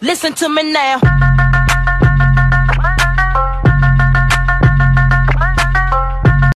Listen to me now.